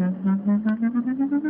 ハハハハ!